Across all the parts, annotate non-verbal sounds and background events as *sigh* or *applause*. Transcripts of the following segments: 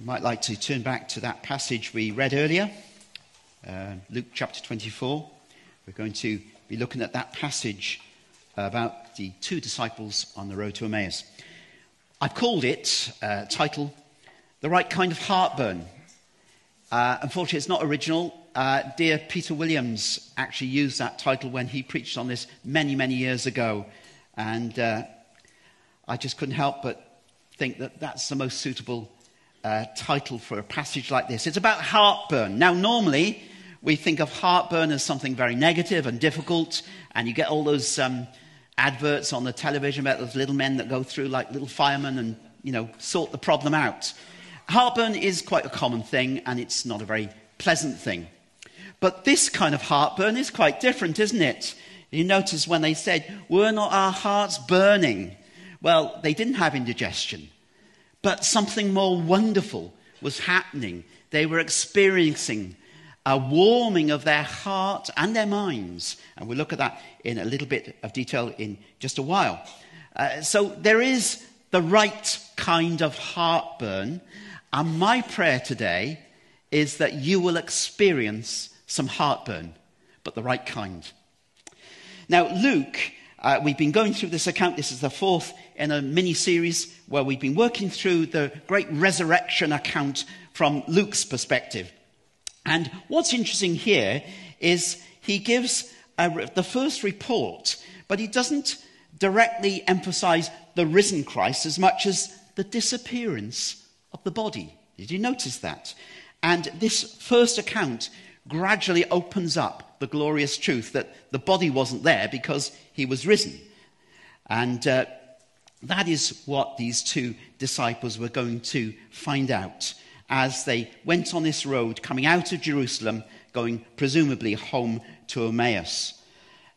You might like to turn back to that passage we read earlier, uh, Luke chapter 24. We're going to be looking at that passage about the two disciples on the road to Emmaus. I've called it, uh, title, The Right Kind of Heartburn. Uh, unfortunately, it's not original. Uh, dear Peter Williams actually used that title when he preached on this many, many years ago. And uh, I just couldn't help but think that that's the most suitable uh, title for a passage like this. It's about heartburn. Now, normally we think of heartburn as something very negative and difficult, and you get all those um, adverts on the television about those little men that go through like little firemen and you know sort the problem out. Heartburn is quite a common thing, and it's not a very pleasant thing. But this kind of heartburn is quite different, isn't it? You notice when they said, Were not our hearts burning? Well, they didn't have indigestion. But something more wonderful was happening. They were experiencing a warming of their heart and their minds. And we'll look at that in a little bit of detail in just a while. Uh, so there is the right kind of heartburn. And my prayer today is that you will experience some heartburn, but the right kind. Now, Luke uh, we've been going through this account. This is the fourth in a mini series where we've been working through the great resurrection account from Luke's perspective. And what's interesting here is he gives a, the first report, but he doesn't directly emphasize the risen Christ as much as the disappearance of the body. Did you notice that? And this first account gradually opens up the glorious truth that the body wasn't there because he was risen. And uh, that is what these two disciples were going to find out as they went on this road coming out of Jerusalem, going presumably home to Emmaus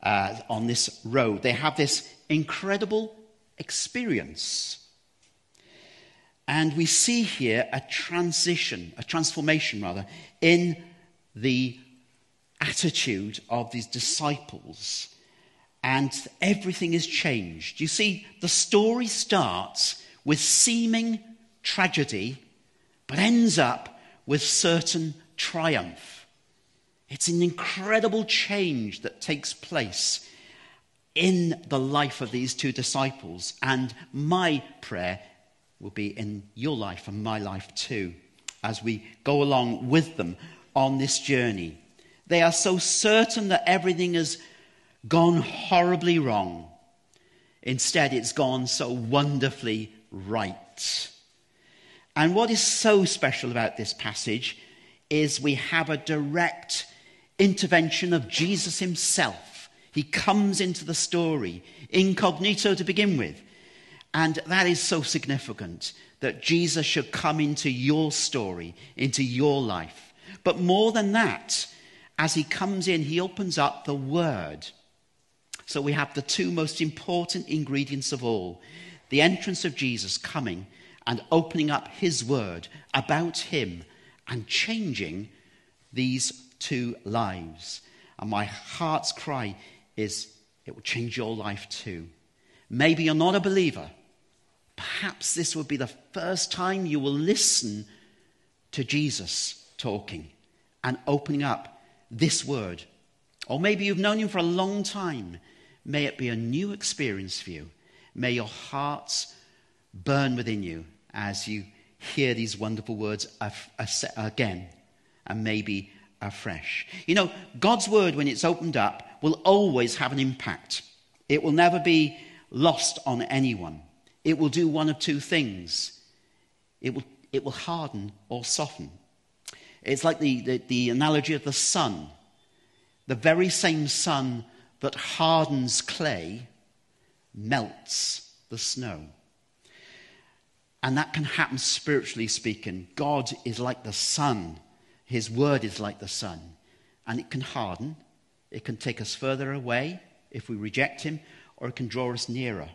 uh, on this road. They have this incredible experience. And we see here a transition, a transformation rather, in the attitude of these disciples. And everything is changed. You see, the story starts with seeming tragedy, but ends up with certain triumph. It's an incredible change that takes place in the life of these two disciples. And my prayer will be in your life and my life too, as we go along with them on this journey. They are so certain that everything has gone horribly wrong. Instead, it's gone so wonderfully right. And what is so special about this passage is we have a direct intervention of Jesus himself. He comes into the story, incognito to begin with. And that is so significant that Jesus should come into your story, into your life. But more than that, as he comes in, he opens up the word. So we have the two most important ingredients of all the entrance of Jesus coming and opening up his word about him and changing these two lives. And my heart's cry is it will change your life too. Maybe you're not a believer. Perhaps this would be the first time you will listen to Jesus talking and opening up this word. Or maybe you've known him for a long time. May it be a new experience for you. May your hearts burn within you as you hear these wonderful words again and maybe afresh. You know, God's word, when it's opened up, will always have an impact. It will never be lost on anyone. It will do one of two things it will, it will harden or soften. It's like the, the, the analogy of the sun. The very same sun that hardens clay melts the snow. And that can happen spiritually speaking. God is like the sun, His word is like the sun. And it can harden, it can take us further away if we reject Him, or it can draw us nearer.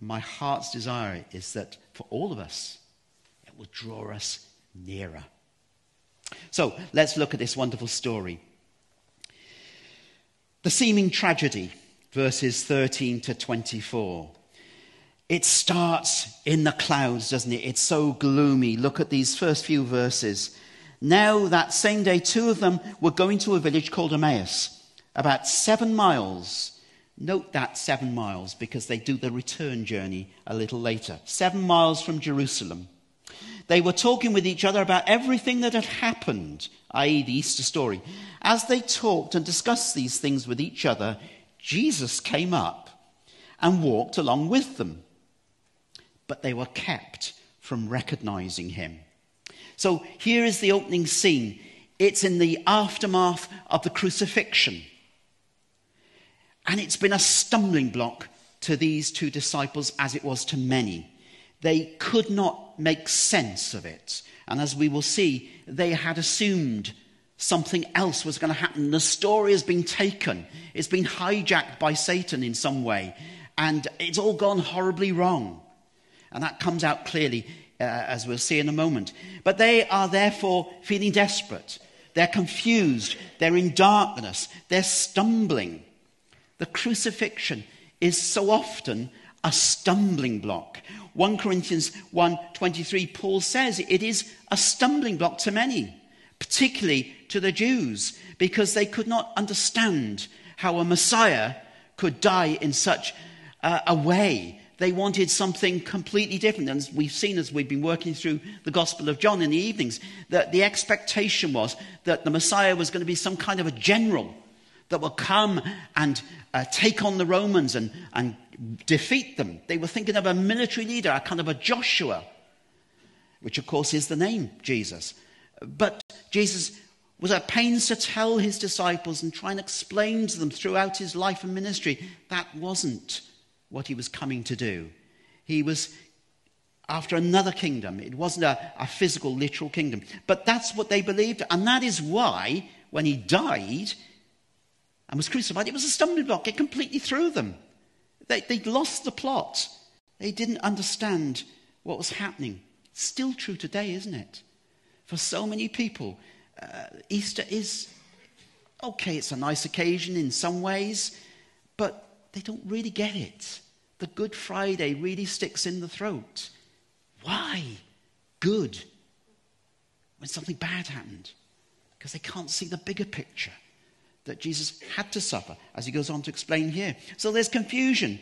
My heart's desire is that for all of us, it will draw us nearer. So let's look at this wonderful story. The seeming tragedy, verses 13 to 24. It starts in the clouds, doesn't it? It's so gloomy. Look at these first few verses. Now, that same day, two of them were going to a village called Emmaus, about seven miles. Note that seven miles because they do the return journey a little later. Seven miles from Jerusalem. They were talking with each other about everything that had happened, i.e., the Easter story. As they talked and discussed these things with each other, Jesus came up and walked along with them. But they were kept from recognizing him. So here is the opening scene. It's in the aftermath of the crucifixion. And it's been a stumbling block to these two disciples as it was to many. They could not make sense of it. And as we will see, they had assumed something else was going to happen. The story has been taken, it's been hijacked by Satan in some way, and it's all gone horribly wrong. And that comes out clearly uh, as we'll see in a moment. But they are therefore feeling desperate. They're confused. They're in darkness. They're stumbling. The crucifixion is so often a stumbling block. 1 Corinthians 1:23 Paul says it is a stumbling block to many, particularly to the Jews, because they could not understand how a Messiah could die in such uh, a way they wanted something completely different. And we've seen as we've been working through the Gospel of John in the evenings, that the expectation was that the Messiah was going to be some kind of a general that will come and uh, take on the Romans and, and defeat them. They were thinking of a military leader, a kind of a Joshua, which of course is the name Jesus. But Jesus was at pains to tell his disciples and try and explain to them throughout his life and ministry that wasn't what he was coming to do. He was after another kingdom. It wasn't a, a, physical, literal kingdom. But that's what they believed. And that is why, when he died and was crucified, it was a stumbling block. It completely threw them. They, they'd lost the plot. They didn't understand what was happening. Still true today, isn't it? For so many people, uh, Easter is okay, it's a nice occasion in some ways, but they don't really get it. The Good Friday really sticks in the throat. Why? Good. When something bad happened. Because they can't see the bigger picture that Jesus had to suffer, as he goes on to explain here. So there's confusion.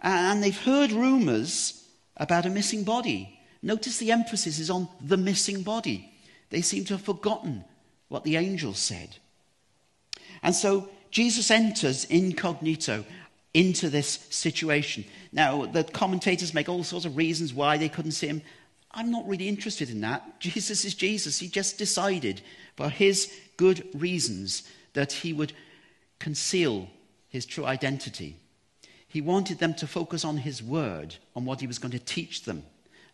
And they've heard rumors about a missing body. Notice the emphasis is on the missing body. They seem to have forgotten what the angel said. And so Jesus enters incognito into this situation. Now, the commentators make all sorts of reasons why they couldn't see him. I'm not really interested in that. *laughs* Jesus is Jesus. He just decided, for his good reasons, that he would conceal his true identity. He wanted them to focus on his word, on what he was going to teach them.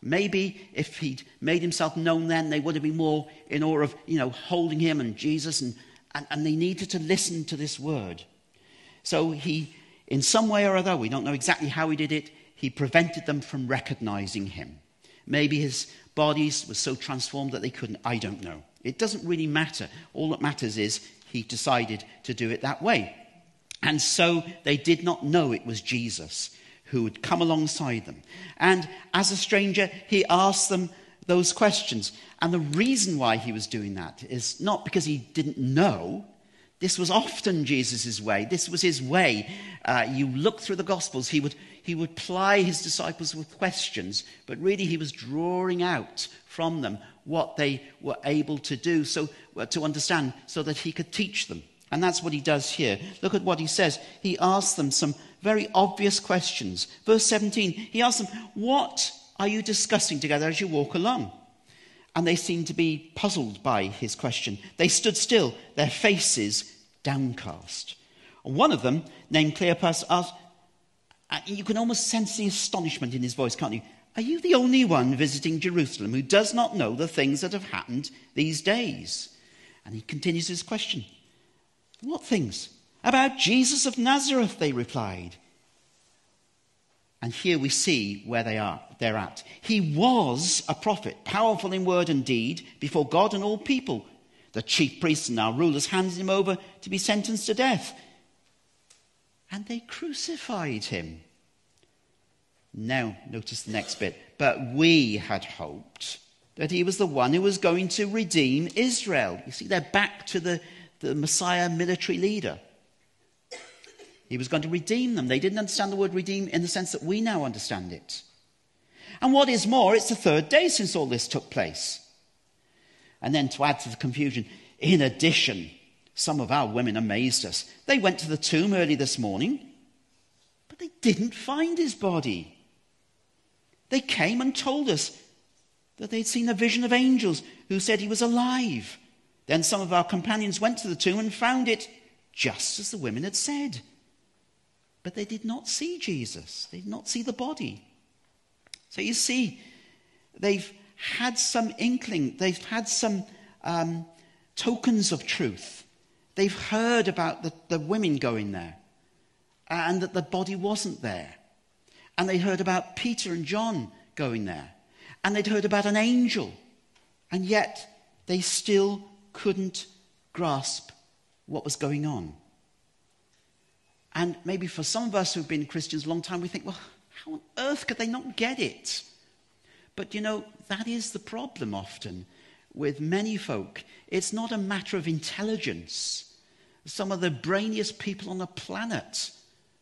Maybe if he'd made himself known then, they would have been more in awe of, you know, holding him and Jesus, and, and, and they needed to listen to this word. So he in some way or other, we don't know exactly how he did it, he prevented them from recognizing him. Maybe his bodies were so transformed that they couldn't. I don't know. It doesn't really matter. All that matters is he decided to do it that way. And so they did not know it was Jesus who would come alongside them. And as a stranger, he asked them those questions. And the reason why he was doing that is not because he didn't know, this was often Jesus' way. This was his way. Uh, you look through the Gospels, he would, he would ply his disciples with questions, but really he was drawing out from them what they were able to do, so, uh, to understand, so that he could teach them. And that's what he does here. Look at what he says. He asks them some very obvious questions. Verse 17, he asks them, What are you discussing together as you walk along? And they seemed to be puzzled by his question. They stood still, their faces downcast. One of them, named Cleopas, asked, uh, you can almost sense the astonishment in his voice, can't you? Are you the only one visiting Jerusalem who does not know the things that have happened these days? And he continues his question. What things? About Jesus of Nazareth, they replied. And here we see where they are, they're at. He was a prophet, powerful in word and deed before God and all people. The chief priests and our rulers handed him over to be sentenced to death. And they crucified him. Now, notice the next bit. But we had hoped that he was the one who was going to redeem Israel. You see, they're back to the, the Messiah military leader. He was going to redeem them. They didn't understand the word redeem in the sense that we now understand it. And what is more, it's the third day since all this took place. And then to add to the confusion, in addition, some of our women amazed us. They went to the tomb early this morning, but they didn't find his body. They came and told us that they'd seen a vision of angels who said he was alive. Then some of our companions went to the tomb and found it just as the women had said. But they did not see Jesus, they did not see the body. So you see, they've had some inkling, they've had some um, tokens of truth. They've heard about the, the women going there and that the body wasn't there. And they heard about Peter and John going there. And they'd heard about an angel. And yet they still couldn't grasp what was going on. And maybe for some of us who've been Christians a long time, we think, well, how on earth could they not get it? But you know, that is the problem often with many folk. It's not a matter of intelligence. Some of the brainiest people on the planet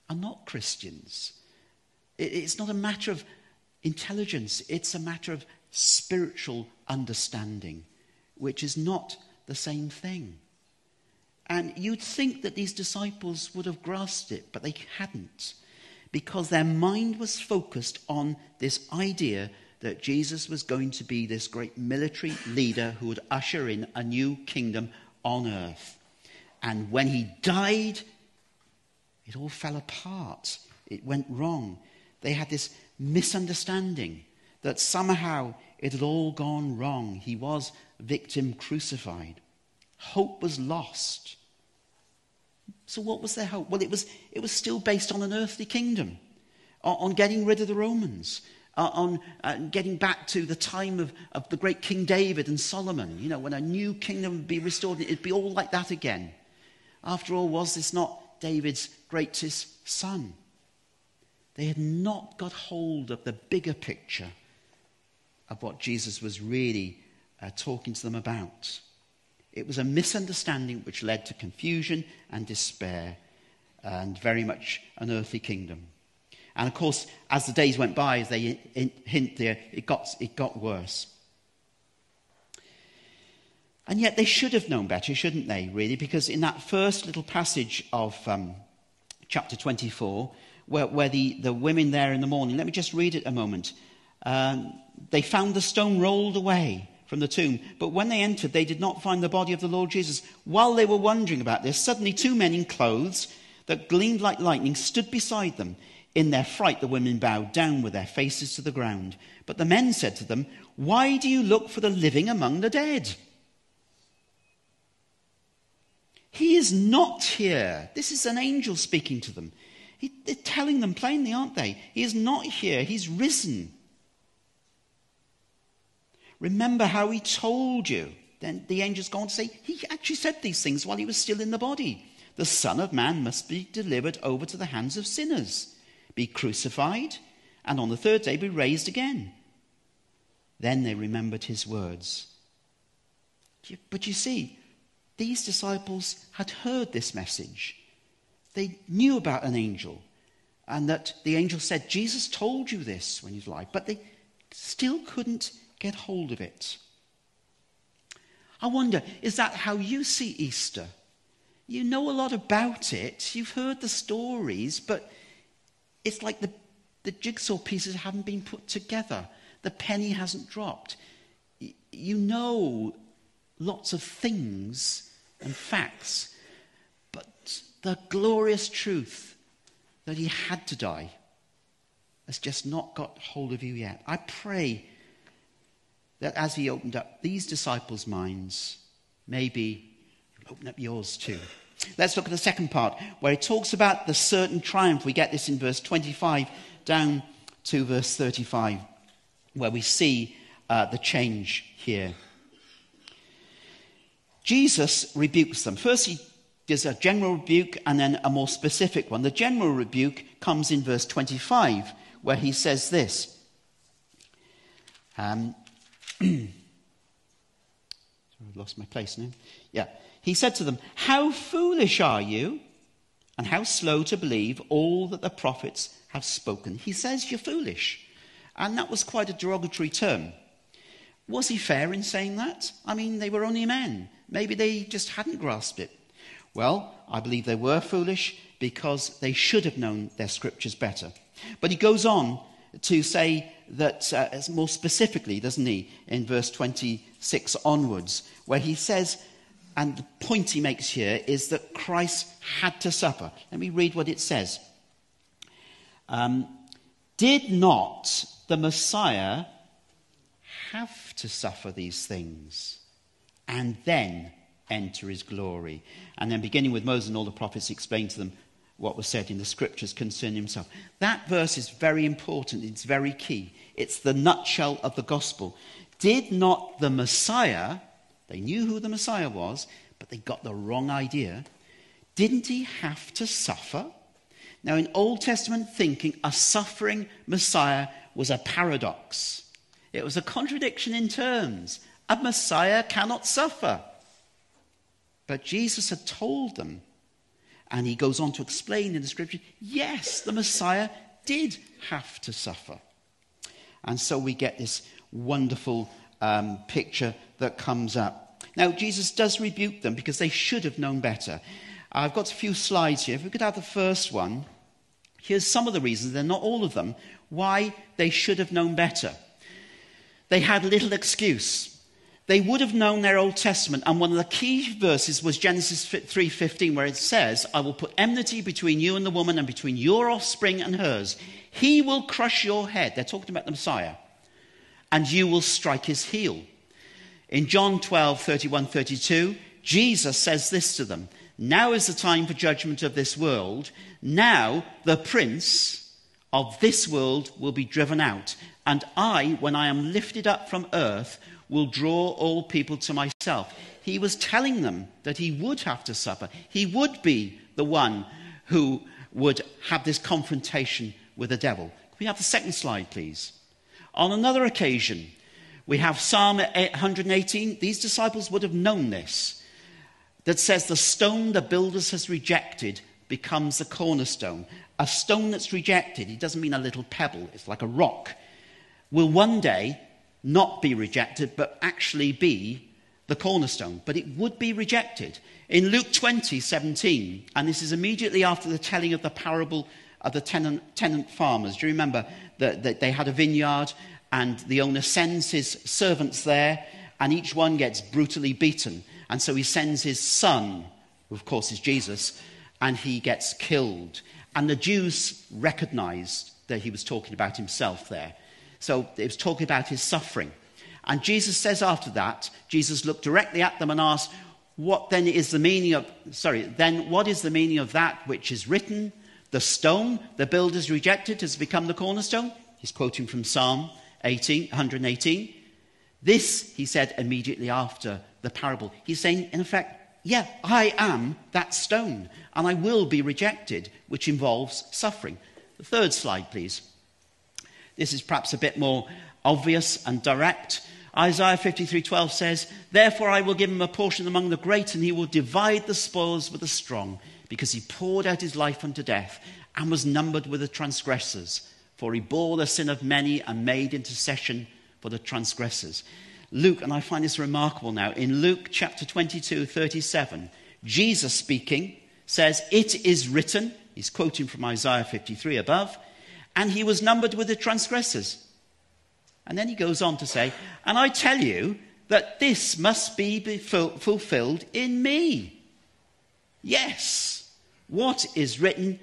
are not Christians. It's not a matter of intelligence, it's a matter of spiritual understanding, which is not the same thing. And you'd think that these disciples would have grasped it, but they hadn't, because their mind was focused on this idea that Jesus was going to be this great military leader who would usher in a new kingdom on earth. And when he died, it all fell apart. It went wrong. They had this misunderstanding that somehow it had all gone wrong. He was victim crucified. Hope was lost. So, what was their hope? Well, it was, it was still based on an earthly kingdom, on, getting rid of the Romans, on uh, getting back to the time of, of the great King David and Solomon, you know, when a new kingdom would be restored, it'd be all like that again. After all, was this not David's greatest son? They had not got hold of the bigger picture of what Jesus was really uh, talking to them about. It was a misunderstanding which led to confusion and despair and very much an earthly kingdom. And of course, as the days went by, as they hint there, it got, it got worse. And yet they should have known better, shouldn't they, really? Because in that first little passage of um, chapter 24, where, where the, the women there in the morning, let me just read it a moment. Um, they found the stone rolled away from the tomb, but when they entered, they did not find the body of the Lord Jesus. While they were wondering about this, suddenly two men in clothes that gleamed like lightning stood beside them. In their fright, the women bowed down with their faces to the ground. But the men said to them, Why do you look for the living among the dead? He is not here. This is an angel speaking to them. He, they're telling them plainly, aren't they? He is not here. He's risen. Remember how he told you. Then the angels go on to say, He actually said these things while he was still in the body. The Son of Man must be delivered over to the hands of sinners be crucified, and on the third day be raised again. Then they remembered his words. But you see, these disciples had heard this message. They knew about an angel, and that the angel said, Jesus told you this when he was alive, but they still couldn't get hold of it. I wonder, is that how you see Easter? You know a lot about it, you've heard the stories, but it's like the, the jigsaw pieces haven't been put together. The penny hasn't dropped. You know lots of things and facts, the glorious truth that he had to die has just not got hold of you yet. I pray that as he opened up these disciples' minds, maybe open up yours too. Let's look at the second part, where it talks about the certain triumph. We get this in verse 25 down to verse 35, where we see uh, the change here. Jesus rebukes them. First, he gives a general rebuke and then a more specific one. The general rebuke comes in verse 25, where he says this. Um, *clears throat* I've lost my place now. Yeah. He said to them, How foolish are you, and how slow to believe all that the prophets have spoken. He says, You're foolish. And that was quite a derogatory term. Was he fair in saying that? I mean, they were only men. Maybe they just hadn't grasped it. Well, I believe they were foolish because they should have known their scriptures better. But he goes on to say that uh, more specifically, doesn't he, in verse 26 onwards, where he says, and the point he makes here is that Christ had to suffer. Let me read what it says. Um, Did not the Messiah have to suffer these things and then enter his glory? And then, beginning with Moses and all the prophets, explain to them what was said in the scriptures concerning himself. That verse is very important, it's very key. It's the nutshell of the gospel. Did not the Messiah, they knew who the Messiah was, but they got the wrong idea. Didn't he have to suffer? Now, in Old Testament thinking, a suffering Messiah was a paradox. It was a contradiction in terms. A Messiah cannot suffer. But Jesus had told them and he goes on to explain in the scripture yes, the Messiah did have to suffer. And so we get this wonderful um, picture that comes up. Now, Jesus does rebuke them because they should have known better. I've got a few slides here. If we could have the first one. Here's some of the reasons, they're not all of them, why they should have known better. They had little excuse they would have known their Old Testament, and one of the key verses was Genesis 3:15, where it says, "I will put enmity between you and the woman, and between your offspring and hers. He will crush your head." They're talking about the Messiah, and you will strike his heel. In John 12, 31, 32, Jesus says this to them Now is the time for judgment of this world. Now the prince of this world will be driven out. And I, when I am lifted up from earth, will draw all people to myself. He was telling them that he would have to suffer. He would be the one who would have this confrontation with the devil. Can we have the second slide, please? On another occasion, we have Psalm 118. These disciples would have known this. That says, The stone the builders has rejected becomes the cornerstone. A stone that's rejected, it doesn't mean a little pebble, it's like a rock, will one day not be rejected, but actually be the cornerstone. But it would be rejected. In Luke 20, 17, and this is immediately after the telling of the parable of the tenant, tenant farmers. Do you remember that, that they had a vineyard and the owner sends his servants there and each one gets brutally beaten. And so he sends his son, who of course is Jesus, and he gets killed. And the Jews recognized that he was talking about himself there. So it was talking about his suffering. And Jesus says after that, Jesus looked directly at them and asked, What then is the meaning of, sorry, then what is the meaning of that which is written? The stone the builders rejected has become the cornerstone. He's quoting from Psalm 18, 118. This, he said immediately after the parable. He's saying, in effect, yeah, I am that stone, and I will be rejected, which involves suffering. The third slide, please. This is perhaps a bit more obvious and direct. Isaiah 53:12 says, "Therefore I will give him a portion among the great, and he will divide the spoils with the strong, because he poured out his life unto death and was numbered with the transgressors. For he bore the sin of many and made intercession for the transgressors." Luke, and I find this remarkable now, in Luke chapter 22, 37, Jesus speaking says, It is written, he's quoting from Isaiah 53 above, and he was numbered with the transgressors. And then he goes on to say, And I tell you that this must be fulfilled in me. Yes, what is written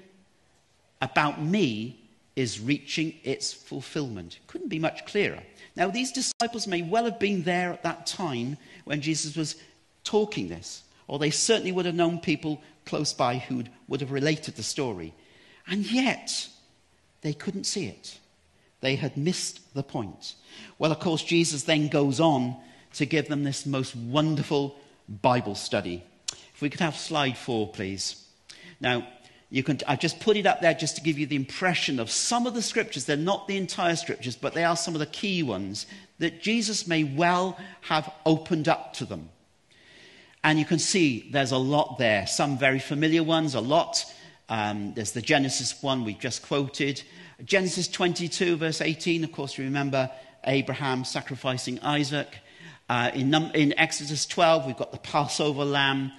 about me is reaching its fulfillment. Couldn't be much clearer. Now, these disciples may well have been there at that time when Jesus was talking this, or they certainly would have known people close by who would have related the story. And yet, they couldn't see it. They had missed the point. Well, of course, Jesus then goes on to give them this most wonderful Bible study. If we could have slide four, please. Now, You can, I've just put it up there just to give you the impression of some of the scriptures. They're not the entire scriptures, but they are some of the key ones that Jesus may well have opened up to them. And you can see there's a lot there. Some very familiar ones, a lot. Um, there's the Genesis one we've just quoted. Genesis 22, verse 18, of course, you remember Abraham sacrificing Isaac. Uh, in, in Exodus 12, we've got the Passover lamb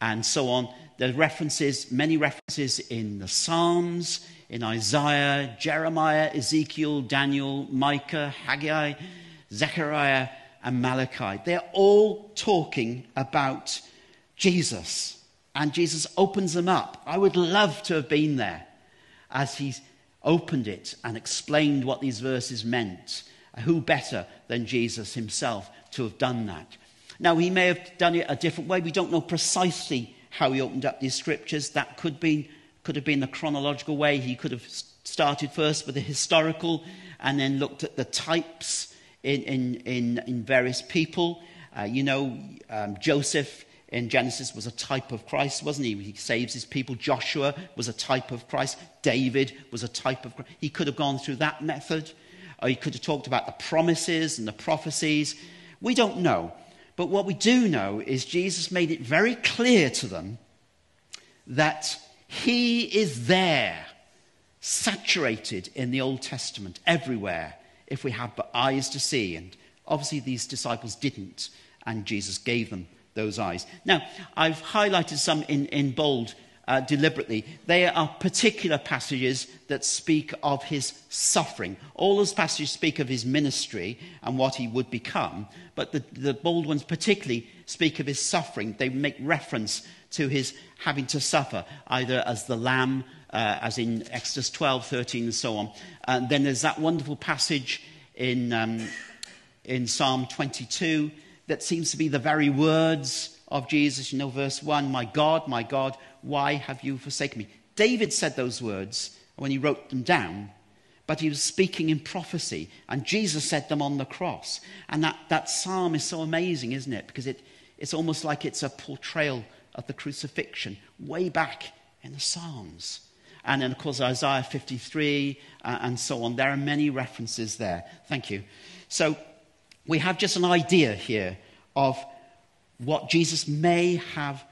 and so on. There's references, many references in the Psalms, in Isaiah, Jeremiah, Ezekiel, Daniel, Micah, Haggai, Zechariah, and Malachi. They're all talking about Jesus. And Jesus opens them up. I would love to have been there as he opened it and explained what these verses meant. Who better than Jesus himself to have done that? Now, he may have done it a different way. We don't know precisely how he opened up these scriptures. That could, be, could have been the chronological way. He could have started first with the historical and then looked at the types in, in, in, in various people. Uh, you know, um, Joseph in Genesis was a type of Christ, wasn't he? He saves his people. Joshua was a type of Christ. David was a type of Christ. He could have gone through that method. Or he could have talked about the promises and the prophecies. We don't know. But what we do know is Jesus made it very clear to them that he is there, saturated in the Old Testament, everywhere, if we have but eyes to see. And obviously, these disciples didn't, and Jesus gave them those eyes. Now, I've highlighted some in, in bold uh, deliberately. They are particular passages that speak of his suffering. All those passages speak of his ministry and what he would become, but the, the bold ones particularly speak of his suffering. They make reference to his having to suffer, either as the lamb, uh, as in Exodus 12, 13, and so on. And then there's that wonderful passage in, um, in Psalm 22 that seems to be the very words of Jesus. You know, verse 1 My God, my God, why have you forsaken me? David said those words when he wrote them down, but he was speaking in prophecy, and Jesus said them on the cross. And that, that psalm is so amazing, isn't it? Because it, it's almost like it's a portrayal of the crucifixion way back in the Psalms. And then, of course, Isaiah 53 uh, and so on. There are many references there. Thank you. So, we have just an idea here of what Jesus may have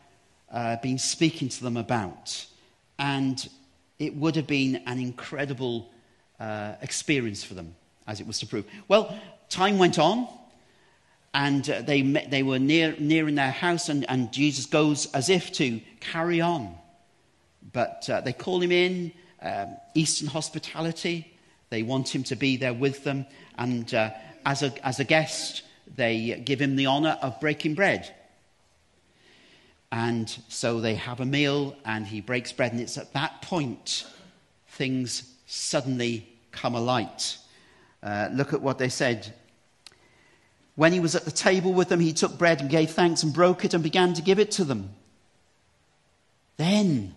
uh, been speaking to them about. And it would have been an incredible uh, experience for them, as it was to prove. Well, time went on, and uh, they, met, they were near, near in their house, and, and Jesus goes as if to carry on. But uh, they call him in, um, Eastern hospitality. They want him to be there with them. And uh, as, a, as a guest, they give him the honor of breaking bread. And so they have a meal and he breaks bread. And it's at that point things suddenly come alight. Uh, look at what they said. When he was at the table with them, he took bread and gave thanks and broke it and began to give it to them. Then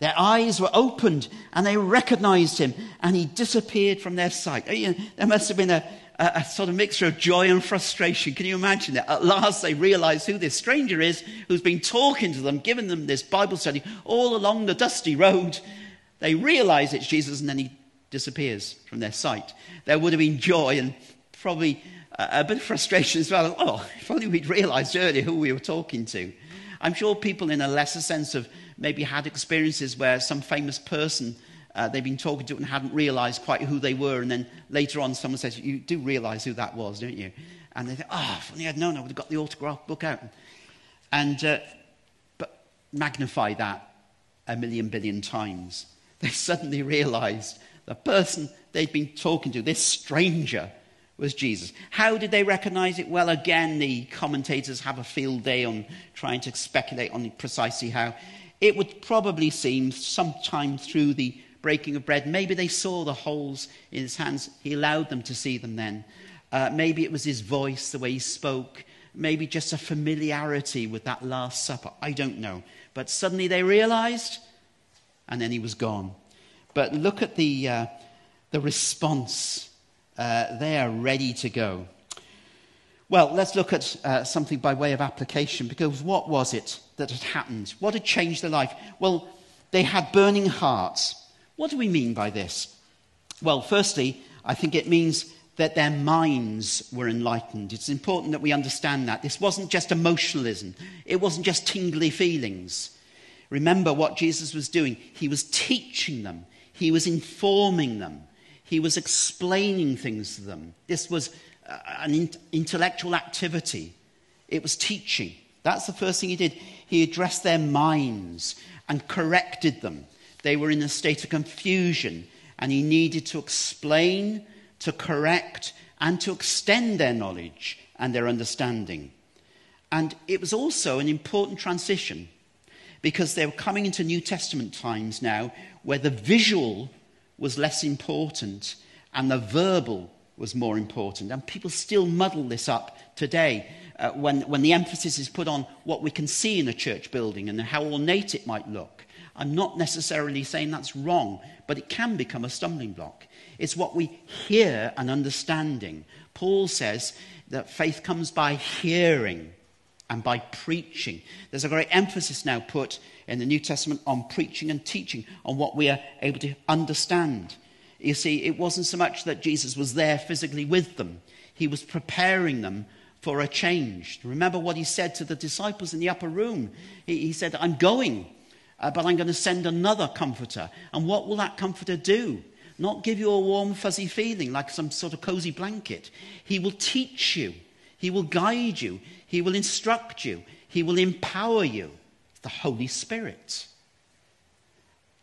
their eyes were opened and they recognized him and he disappeared from their sight. There must have been a, a, a, sort of mixture of joy and frustration. Can you imagine it? At last, they realize who this stranger is who's been talking to them, giving them this Bible study all along the dusty road. They realize it's Jesus, and then he disappears from their sight. There would have been joy and probably a, a bit of frustration as well. Oh, if only we'd realized earlier who we were talking to. I'm sure people in a lesser sense of maybe had experiences where some famous person uh, they've been talking to and hadn't realized quite who they were. And then later on, someone says, You do realize who that was, don't you? And they think, Oh, if only I'd known, I would have got the autograph book out. And, uh, but magnify that a million billion times. *laughs* They suddenly realized the person they'd been talking to, this stranger, was Jesus. How did they recognize it? Well, again, the commentators have a field day on trying to speculate on precisely how. It would probably seem sometime through the breaking of bread. Maybe they saw the holes in his hands. He allowed them to see them then. Uh, maybe it was his voice, the way he spoke. Maybe just a familiarity with that Last Supper. I don't know. But suddenly they realized, and then he was gone. But look at the, uh, the response. Uh, they are ready to go. Well, let's look at uh, something by way of application because what was it that had happened? What had changed their life? Well, They had burning hearts. What do we mean by this? Well, firstly, I think it means that their minds were enlightened. It's important that we understand that. This wasn't just emotionalism, it wasn't just tingly feelings. Remember what Jesus was doing. He was teaching them, he was informing them, he was explaining things to them. This was uh, an intellectual activity, it was teaching. That's the first thing he did. He addressed their minds and corrected them. They were in a state of confusion, and he needed to explain, to correct, and to extend their knowledge and their understanding. And it was also an important transition because they were coming into New Testament times now where the visual was less important and the verbal was more important. And people still muddle this up today uh, when, when the emphasis is put on what we can see in a church building and how ornate it might look. I'm not necessarily saying that's wrong, but it can become a stumbling block. It's what we hear and understanding. Paul says that faith comes by hearing and by preaching. There's a great emphasis now put in the New Testament on preaching and teaching, on what we are able to understand. You see, it wasn't so much that Jesus was there physically with them, he was preparing them for a change. Remember what he said to the disciples in the upper room. He, he said, I'm going, uh, but I'm going to send another comforter. And what will that comforter do? Not give you a warm, fuzzy feeling like some sort of cozy blanket. He will teach you, he will guide you, he will instruct you, he will empower you. The Holy Spirit.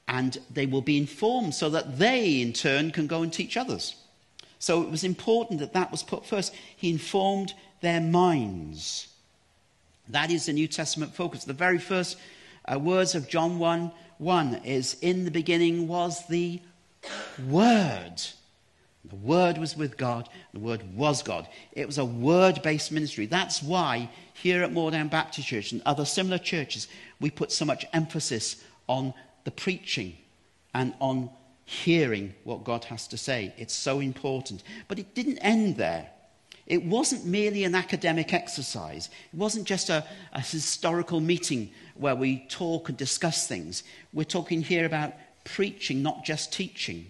And they will be informed so that they, in turn, can go and teach others. So it was important that that was put first. He informed their minds. That is the New Testament focus. The very first uh, words of John 1 1 is In the beginning was the Word. The Word was with God, the Word was God. It was a word based ministry. That's why here at Moordown Baptist Church and other similar churches, we put so much emphasis on the preaching and on hearing what God has to say. It's so important. But it didn't end there. It wasn't merely an academic exercise. It wasn't just a, a historical meeting where we talk and discuss things. We're talking here about preaching, not just teaching.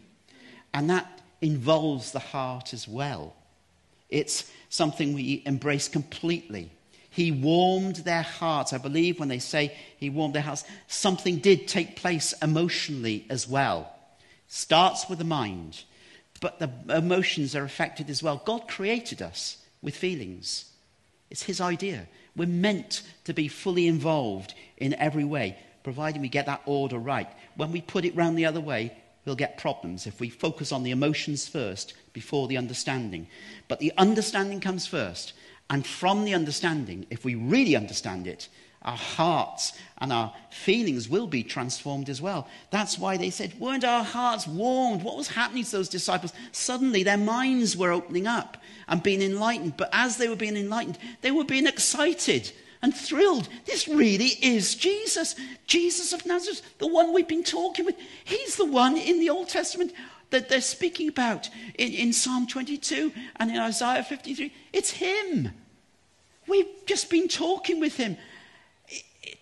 And that involves the heart as well. It's something we embrace completely. He warmed their hearts. I believe when they say he warmed their hearts, something did take place emotionally as well. Starts with the mind but the emotions are affected as well. God created us with feelings, it's His idea. We're meant to be fully involved in every way, providing we get that order right. When we put it round the other way, we'll get problems if we focus on the emotions first before the understanding. But the understanding comes first. And from the understanding, if we really understand it, our hearts and our feelings will be transformed as well. That's why they said, Weren't our hearts warmed? What was happening to those disciples? Suddenly their minds were opening up and being enlightened. But as they were being enlightened, they were being excited and thrilled. This really is Jesus, Jesus of Nazareth, the one we've been talking with. He's the one in the Old Testament that they're speaking about in, in Psalm 22 and in Isaiah 53. It's Him. We've just been talking with Him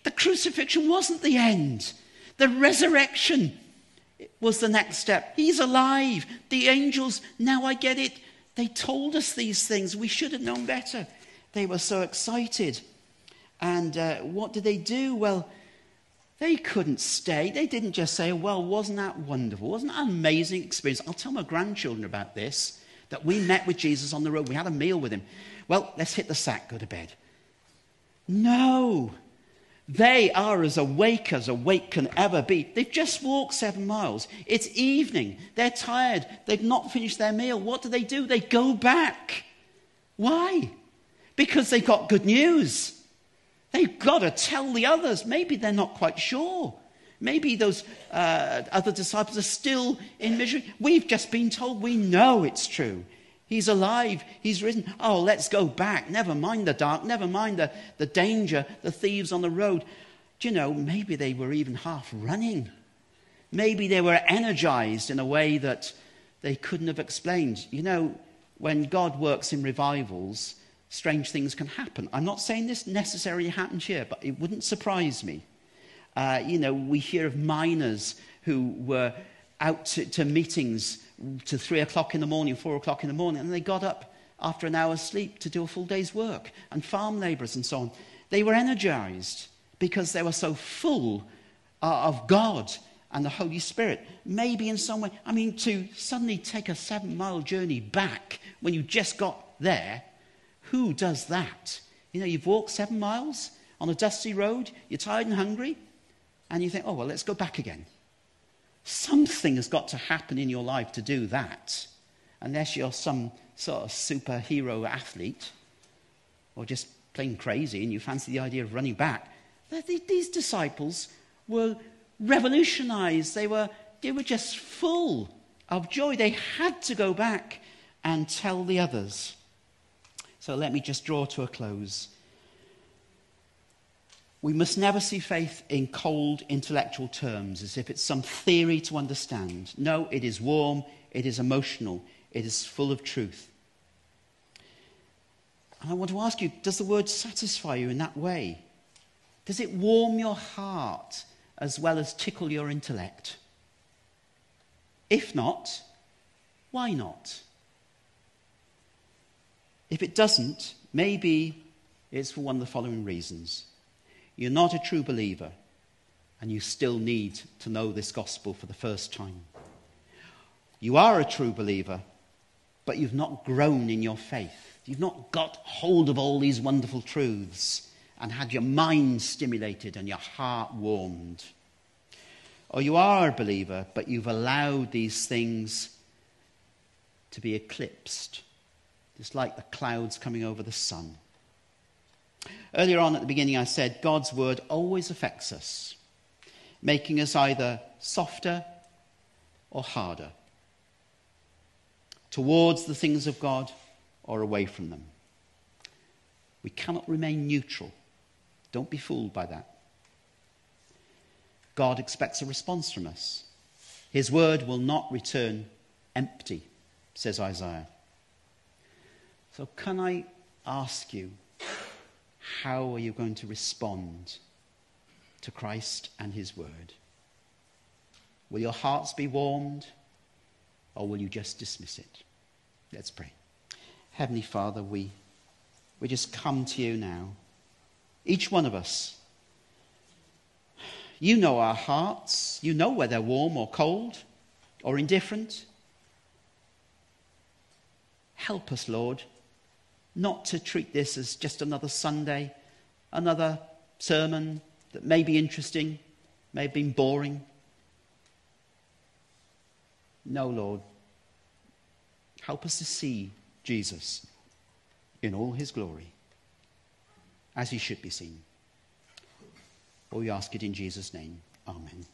the crucifixion wasn't the end, the resurrection was the next step. He's alive. The angels, now I get it. They told us these things. We should have known better. They were so excited. And uh, what did they do? Well, they couldn't stay. They didn't just say, Well, wasn't that wonderful? Wasn't that an amazing experience? I'll tell my grandchildren about this that we met with Jesus on the road. We had a meal with him. Well, let's hit the sack, go to bed. No. They are as awake as awake can ever be. They've just walked seven miles. It's evening. They're tired. They've not finished their meal. What do they do? They go back. Why? Because they've got good news. They've got to tell the others. Maybe they're not quite sure. Maybe those uh, other disciples are still in misery. We've just been told we know it's true. He's alive. He's risen. Oh, let's go back. Never mind the dark. Never mind the, the danger, the thieves on the road. Do you know, maybe they were even half running. Maybe they were energized in a way that they couldn't have explained. You know, when God works in revivals, strange things can happen. I'm not saying this necessarily happens here, but it wouldn't surprise me. Uh, you know, we hear of miners who were out to, to meetings to three o'clock in the morning, four o'clock in the morning, and they got up after an hour's sleep to do a full day's work, and farm labourers and so on. They were energized because they were so full uh, of God and the Holy Spirit. Maybe in some way, I mean, to suddenly take a seven mile journey back when you just got there, who does that? You know, you've walked seven miles on a dusty road, you're tired and hungry, and you think, oh, well, let's go back again. Something has got to happen in your life to do that, unless you're some sort of superhero athlete or just plain crazy and you fancy the idea of running back. These disciples were revolutionized. They were, they were just full of joy. They had to go back and tell the others. So let me just draw to a close. We must never see faith in cold intellectual terms as if it's some theory to understand. No, it is warm, it is emotional, it is full of truth. And I want to ask you does the word satisfy you in that way? Does it warm your heart as well as tickle your intellect? If not, why not? If it doesn't, maybe it's for one of the following reasons. You're not a true believer, and you still need to know this gospel for the first time. You are a true believer, but you've not grown in your faith. You've not got hold of all these wonderful truths and had your mind stimulated and your heart warmed. Or you are a believer, but you've allowed these things to be eclipsed, just like the clouds coming over the sun. Earlier on at the beginning, I said God's word always affects us, making us either softer or harder towards the things of God or away from them. We cannot remain neutral. Don't be fooled by that. God expects a response from us. His word will not return empty, says Isaiah. So, can I ask you, how are you going to respond to Christ and his word? Will your hearts be warmed, or will you just dismiss it? Let's pray. Heavenly Father, we, we just come to you now. Each one of us. You know our hearts. You know whether they're warm or cold or indifferent. Help us, Lord, not to treat this as just another Sunday, another sermon that may be interesting, may have been boring. No, Lord. Help us to see Jesus in all his glory as he should be seen. we ask it in Jesus' name. Amen.